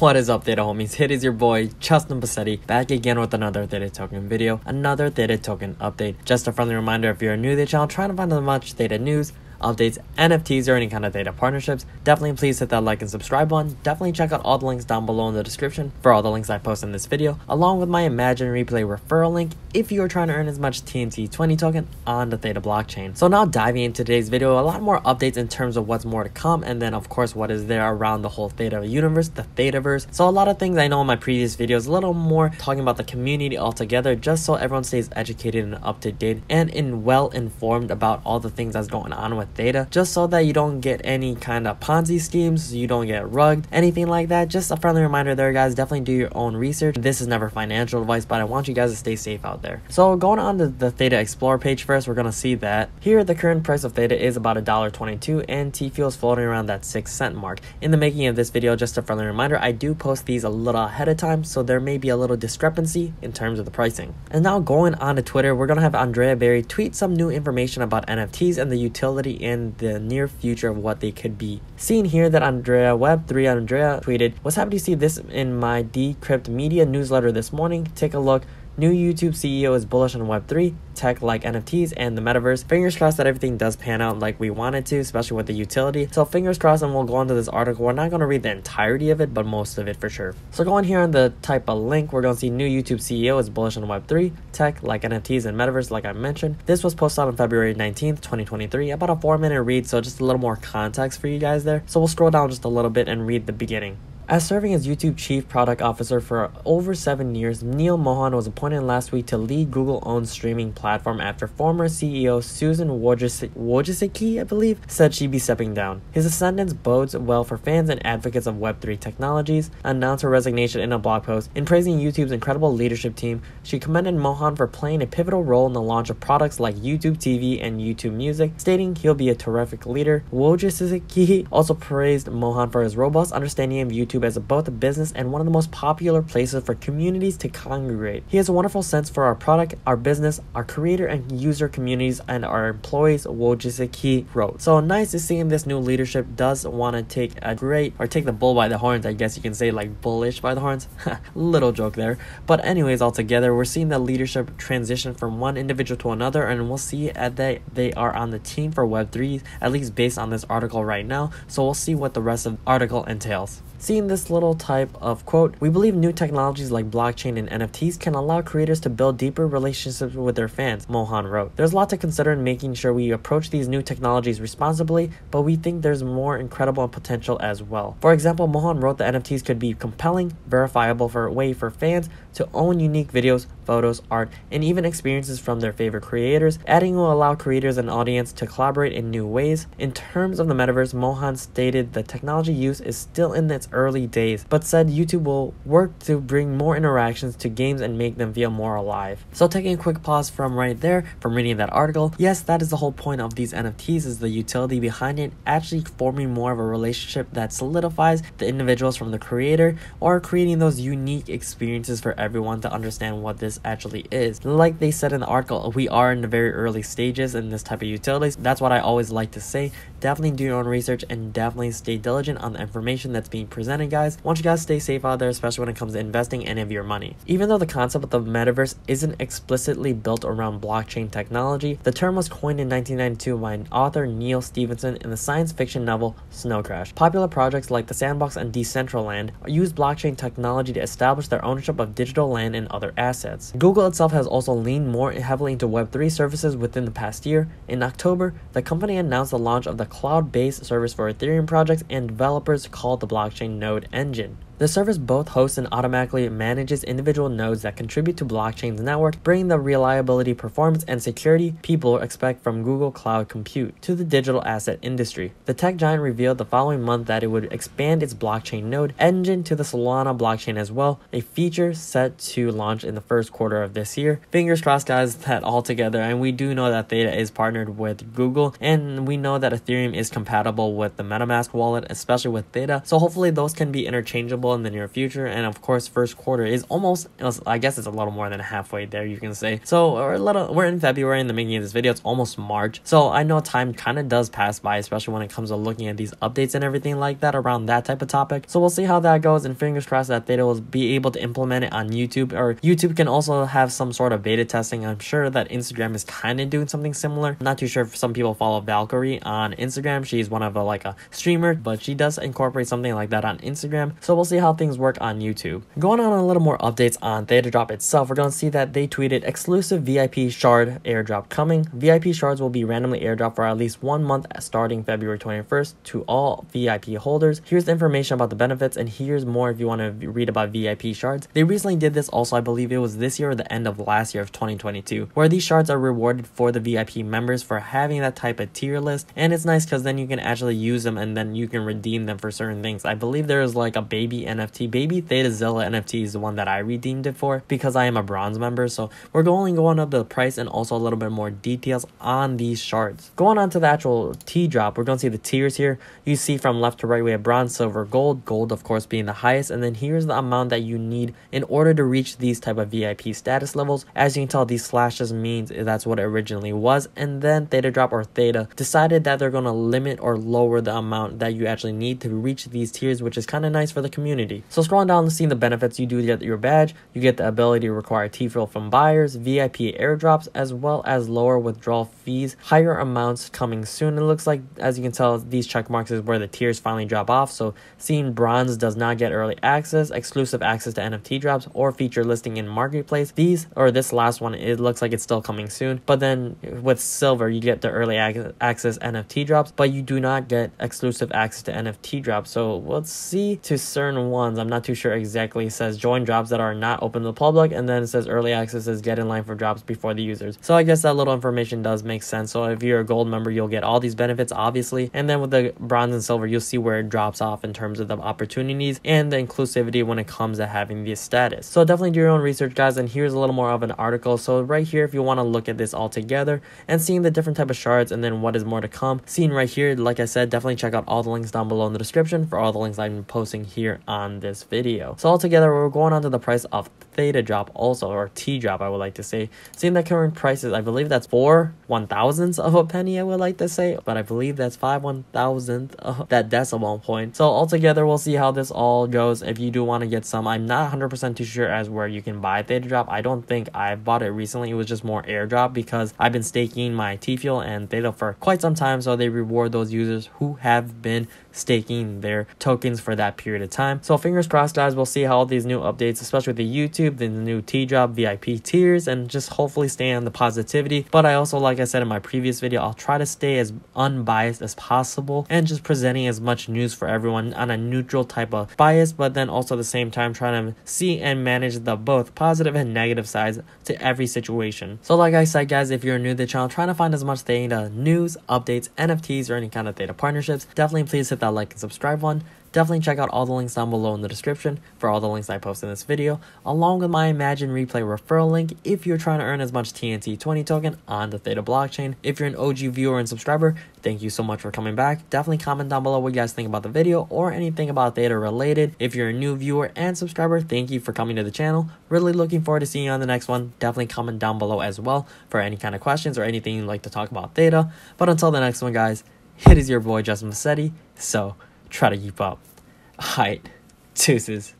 What is up, Theta homies? It is your boy, Justin Pacete, back again with another Theta Token video, another Theta Token update. Just a friendly reminder if you're new to the channel, trying to find as much Theta news, updates, NFTs, or any kind of Theta partnerships, definitely please hit that like and subscribe button. Definitely check out all the links down below in the description for all the links I post in this video, along with my Imagine Replay referral link if you are trying to earn as much TNT20 token on the Theta blockchain. So now diving into today's video, a lot more updates in terms of what's more to come, and then of course what is there around the whole Theta universe, the Thetaverse. So a lot of things I know in my previous videos, a little more talking about the community altogether, just so everyone stays educated and up to date and in well informed about all the things that's going on with Theta, just so that you don't get any kind of Ponzi schemes, you don't get rugged, anything like that. Just a friendly reminder there, guys. Definitely do your own research. This is never financial advice, but I want you guys to stay safe out there. So going on to the Theta Explorer page first, we're gonna see that here the current price of Theta is about $1.22 and T fuel is floating around that 6 cent mark. In the making of this video, just a friendly reminder, I do post these a little ahead of time, so there may be a little discrepancy in terms of the pricing. And now going on to Twitter, we're gonna have Andrea Berry tweet some new information about NFTs and the utility and the near future of what they could be. Seeing here that Andrea Web3 Andrea tweeted, was happy to see this in my Decrypt Media newsletter this morning. Take a look. New YouTube CEO is bullish on Web3, tech like NFTs, and the metaverse. Fingers crossed that everything does pan out like we want it to, especially with the utility. So fingers crossed, and we'll go into this article. We're not going to read the entirety of it, but most of it for sure. So going here on the type of link, we're going to see new YouTube CEO is bullish on Web3, tech like NFTs and metaverse, like I mentioned. This was posted on February 19th, 2023. About a four minute read, so just a little more context for you guys there. So we'll scroll down just a little bit and read the beginning. As serving as YouTube Chief Product Officer for over seven years, Neal Mohan was appointed last week to lead Google-owned streaming platform after former CEO Susan Wojcicki, I believe, said she'd be stepping down. His ascendance bodes well for fans and advocates of Web3 technologies, announced her resignation in a blog post. In praising YouTube's incredible leadership team, she commended Mohan for playing a pivotal role in the launch of products like YouTube TV and YouTube Music, stating he'll be a terrific leader. Wojcicki also praised Mohan for his robust understanding of YouTube YouTube as both a business and one of the most popular places for communities to congregate. He has a wonderful sense for our product, our business, our creator and user communities, and our employees, Wojcicki wrote. So nice to see him this new leadership does want to take a great, or take the bull by the horns, I guess you can say like bullish by the horns. Little joke there. But anyways, altogether, we're seeing the leadership transition from one individual to another, and we'll see that they, they are on the team for Web3, at least based on this article right now. So we'll see what the rest of the article entails. Seeing this little type of quote, we believe new technologies like blockchain and NFTs can allow creators to build deeper relationships with their fans, Mohan wrote. There's a lot to consider in making sure we approach these new technologies responsibly, but we think there's more incredible potential as well. For example, Mohan wrote that NFTs could be compelling, verifiable for a way for fans to own unique videos, photos, art, and even experiences from their favorite creators. Adding will allow creators and audience to collaborate in new ways. In terms of the metaverse, Mohan stated the technology use is still in its early days, but said YouTube will work to bring more interactions to games and make them feel more alive. So taking a quick pause from right there, from reading that article, yes, that is the whole point of these NFTs is the utility behind it, actually forming more of a relationship that solidifies the individuals from the creator or creating those unique experiences for everyone to understand what this actually is. Like they said in the article, we are in the very early stages in this type of utilities. That's what I always like to say. Definitely do your own research and definitely stay diligent on the information that's being presented, guys. I want you guys to stay safe out there, especially when it comes to investing any of your money. Even though the concept of the metaverse isn't explicitly built around blockchain technology, the term was coined in 1992 by an author Neal Stephenson in the science fiction novel Snow Crash. Popular projects like the Sandbox and Decentraland use blockchain technology to establish their ownership of digital land and other assets. Google itself has also leaned more heavily into Web3 services within the past year. In October, the company announced the launch of the cloud-based service for Ethereum projects and developers called the Blockchain Node Engine. The service both hosts and automatically manages individual nodes that contribute to blockchain's network, bringing the reliability, performance, and security people expect from Google Cloud Compute to the digital asset industry. The tech giant revealed the following month that it would expand its blockchain node engine to the Solana blockchain as well, a feature set to launch in the first quarter of this year. Fingers crossed, guys, that all together, and we do know that Theta is partnered with Google, and we know that Ethereum is compatible with the MetaMask wallet, especially with Theta, so hopefully those can be interchangeable available in the near future. And of course, first quarter is almost, I guess it's a little more than halfway there, you can say. So we're a little, we're in February in the making of this video. It's almost March. So I know time kind of does pass by, especially when it comes to looking at these updates and everything like that around that type of topic. So we'll see how that goes. And fingers crossed that Theta will be able to implement it on YouTube or YouTube can also have some sort of beta testing. I'm sure that Instagram is kind of doing something similar. not too sure if some people follow Valkyrae on Instagram. She's one of a, like a streamer, but she does incorporate something like that on Instagram. So we'll see how things work on YouTube. Going on a little more updates on Theta Drop itself, we're going to see that they tweeted exclusive VIP shard airdrop coming. VIP shards will be randomly airdropped for at least one month starting February 21st to all VIP holders. Here's information about the benefits and here's more if you want to read about VIP shards. They recently did this also, I believe it was this year or the end of last year of 2022, where these shards are rewarded for the VIP members for having that type of tier list. And it's nice because then you can actually use them and then you can redeem them for certain things. I believe there is like a baby NFT. Baby Theta Zilla NFT is the one that I redeemed it for because I am a bronze member. So we're going going up the price and also a little bit more details on these shards. Going on to the actual T drop, we're going to see the tiers here. You see from left to right, we have bronze, silver, gold, gold of course being the highest. And then here's the amount that you need in order to reach these type of VIP status levels. As you can tell, these slashes means that's what it originally was. And then Theta Drop or Theta decided that they're going to limit or lower the amount that you actually need to reach these tiers, which is kind of nice for the community. So scrolling down and seeing the benefits, you do get your badge, you get the ability to require T-Fuel from buyers, VIP airdrops, as well as lower withdrawal fees, higher amounts coming soon. It looks like, as you can tell, these check marks is where the tiers finally drop off. So seeing bronze does not get early access, exclusive access to NFT drops, or feature listing in marketplace. These, or this last one, it looks like it's still coming soon. But then with silver, you get the early access NFT drops, but you do not get exclusive access to NFT drops. So let's see to certain ones. I'm not too sure exactly. Says join drops that are not open to the public, and then it says early access is get in line for drops before the users. So I guess that little information does make sense. So if you're a gold member, you'll get all these benefits, obviously. And then with the bronze and silver, you'll see where it drops off in terms of the opportunities and the inclusivity when it comes to having this status. So definitely do your own research, guys. And here's a little more of an article. So right here, if you want to look at this all together and seeing the different type of shards and then what is more to come, seeing right here, like I said, definitely check out all the links down below in the description for all the links I'm posting here on this video. So altogether, we're going on to the price of theta drop also, or T drop, I would like to say. Seeing the current prices, I believe that's four one thousandths of a penny, I would like to say, but I believe that's five one thousandth of that decimal point. So altogether, we'll see how this all goes. If you do want to get some, I'm not 100% too sure as where you can buy theta drop. I don't think I've bought it recently. It was just more airdrop because I've been staking my T fuel and theta for quite some time. So they reward those users who have been staking their tokens for that period of time. So fingers crossed, guys. We'll see how all these new updates, especially with the YouTube, the new T drop, VIP tiers, and just hopefully stay on the positivity. But I also, like I said in my previous video, I'll try to stay as unbiased as possible and just presenting as much news for everyone on a neutral type of bias, but then also at the same time trying to see and manage the both positive and negative sides to every situation. So like I said, guys, if you're new to the channel, trying to find as much Theta, news, updates, NFTs, or any kind of Theta partnerships, definitely please hit that like and subscribe one. Definitely check out all the links down below in the description for all the links I post in this video, along with my Imagine Replay referral link if you're trying to earn as much TNT 20 token on the Theta blockchain. If you're an OG viewer and subscriber, thank you so much for coming back. Definitely comment down below what you guys think about the video or anything about Theta related. If you're a new viewer and subscriber, thank you for coming to the channel. Really looking forward to seeing you on the next one. Definitely comment down below as well for any kind of questions or anything you'd like to talk about Theta. But until the next one, guys, it is your boy Justin Pacete. So try to keep up. Height. Deuces.